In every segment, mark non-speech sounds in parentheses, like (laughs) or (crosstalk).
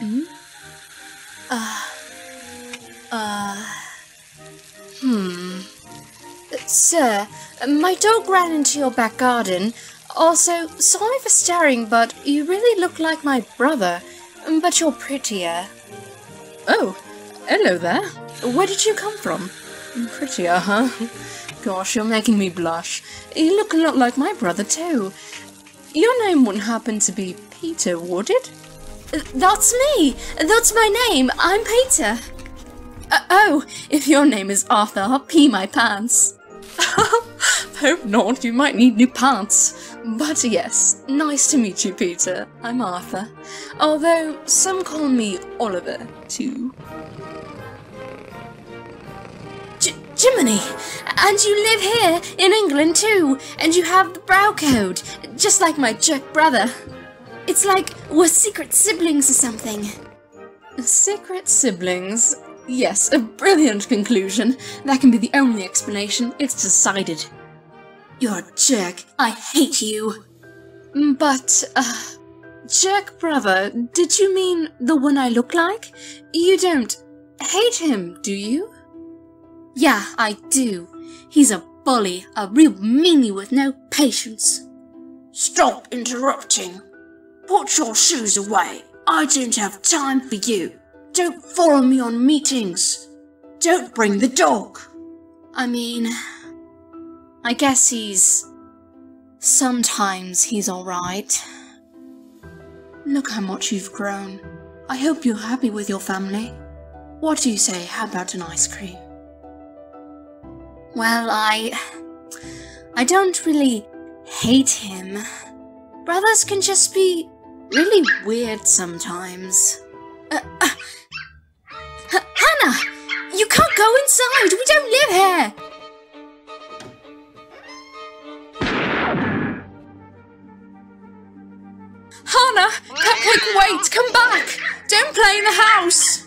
Hmm? Uh, uh, hmm. Sir, my dog ran into your back garden. Also, sorry for staring, but you really look like my brother, but you're prettier. Oh, hello there. Where did you come from? Prettier, huh? Gosh, you're making me blush. You look a lot like my brother, too. Your name wouldn't happen to be Peter, would it? That's me! That's my name! I'm Peter! Uh, oh, if your name is Arthur, I'll pee my pants. (laughs) Hope not, you might need new pants. But yes, nice to meet you, Peter. I'm Arthur. Although, some call me Oliver, too. J Jiminy! And you live here, in England too, and you have the brow code, just like my jerk brother. It's like we're secret siblings or something. Secret siblings? Yes, a brilliant conclusion. That can be the only explanation. It's decided. You're a jerk. I hate you. But, uh, jerk brother, did you mean the one I look like? You don't hate him, do you? Yeah, I do. He's a bully, a real meanie with no patience. Stop interrupting. Put your shoes away. I don't have time for you. Don't follow me on meetings. Don't bring the dog. I mean, I guess he's. Sometimes he's alright. Look how much you've grown. I hope you're happy with your family. What do you say? How about an ice cream? Well, I. I don't really hate him. Brothers can just be really weird sometimes. Uh, uh, Hannah! You can't go inside! We don't live here! Hannah! Cupcake, wait! Come back! Don't play in the house!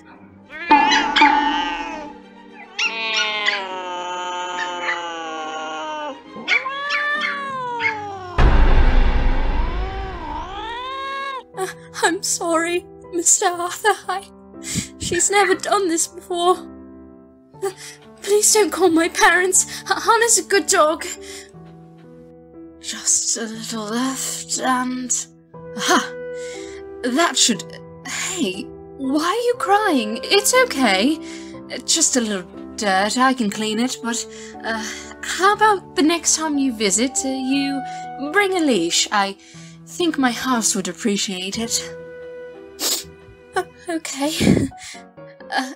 I'm sorry, Mr. Arthur. I... She's never done this before. Please don't call my parents. Hannah's a good dog. Just a little left and... Aha! That should... Hey, why are you crying? It's okay. Just a little dirt, I can clean it, but... Uh, how about the next time you visit, uh, you bring a leash? I think my house would appreciate it. (laughs) Okay. Uh,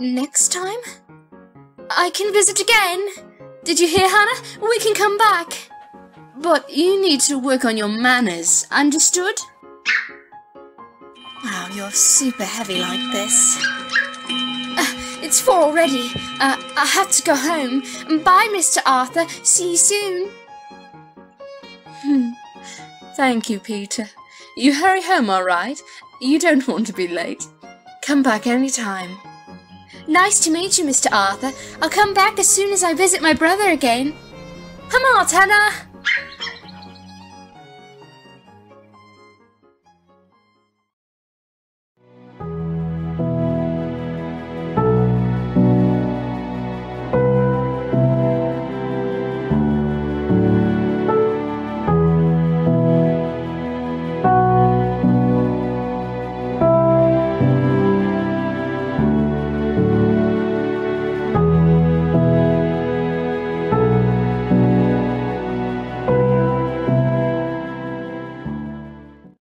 next time? I can visit again! Did you hear, Hannah? We can come back! But you need to work on your manners, understood? Wow, you're super heavy like this. Uh, it's four already. Uh, I have to go home. Bye, Mr. Arthur. See you soon. Hmm. Thank you, Peter. You hurry home, all right? You don't (laughs) want to be late. Come back any time. Nice to meet you, Mr. Arthur. I'll come back as soon as I visit my brother again. Come on, Hannah!